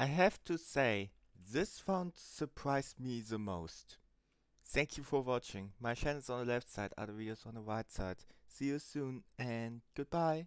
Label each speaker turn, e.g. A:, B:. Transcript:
A: I have to say, this font surprised me the most. Thank you for watching. My channel is on the left side, other videos on the right side. See you soon and goodbye.